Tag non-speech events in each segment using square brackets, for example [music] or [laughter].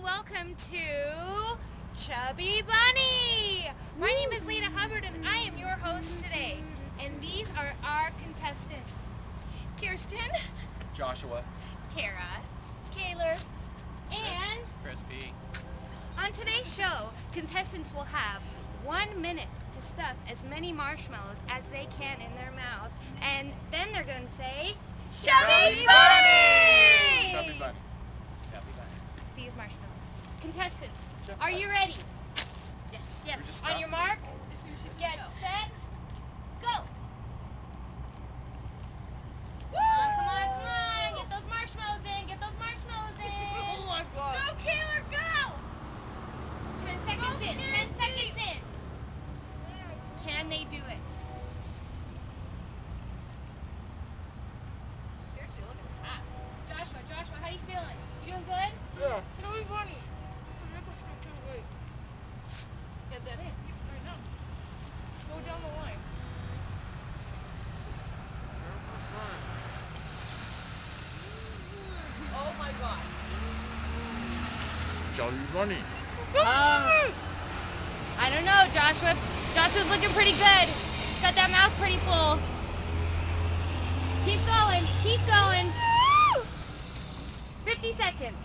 and welcome to Chubby Bunny. My name is Lena Hubbard and I am your host today. And these are our contestants. Kirsten, Joshua. Tara, Kaylor, and Crispy. on today's show, contestants will have one minute to stuff as many marshmallows as they can in their mouth. And then they're going to say, Chubby Bunny! Chubby Bunny. These marshmallows. Contestants, are you ready? Yes. We're On your mark, get set, go. Come on, come on, come on. Get those marshmallows in. Get those marshmallows in. Oh my god. Go, Kaylor, go. Ten seconds in. Ten seconds in. Can they do it? Seriously, look at that. Joshua, Joshua, how you feeling? You doing good? Yeah. It'll be funny. The nipple's still too late. Get that in. Right now. Go down the line. Oh my god. Chubby Bunny. Um, I don't know, Joshua. Joshua's looking pretty good. He's got that mouth pretty full. Keep going. Keep going. 50 seconds.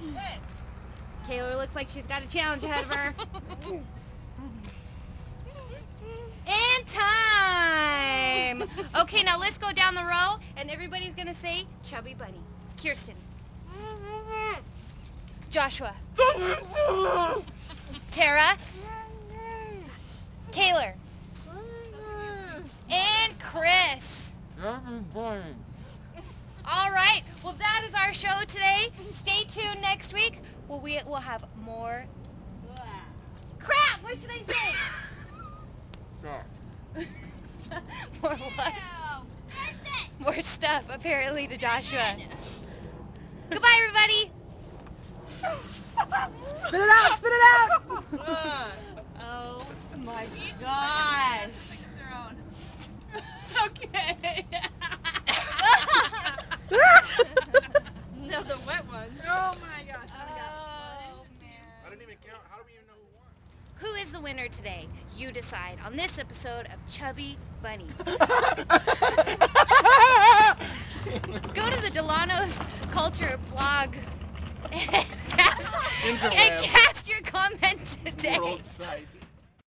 Good. Kayla looks like she's got a challenge ahead of her. and time. Okay, now let's go down the row, and everybody's gonna say Chubby Bunny. Kirsten. Joshua. Tara. Kaylor. And Chris. Bunny. All right. Well, that is our show today. Stay tuned next week. Well, we will have more. Crap! What should I say? [laughs] Yeah. [laughs] more what? More stuff, apparently, to Joshua. Goodbye, everybody. [laughs] Spit it out! Spit it out! Oh my Each gosh. their own. okay. Another wet one. Oh, oh my gosh. Oh, I didn't even count. How do we even know who won? Who is the winner today? You decide on this episode of Chubby Bunny. [laughs] Go to the Dillanos Culture blog and [laughs] cast, and cast your comment today. World site.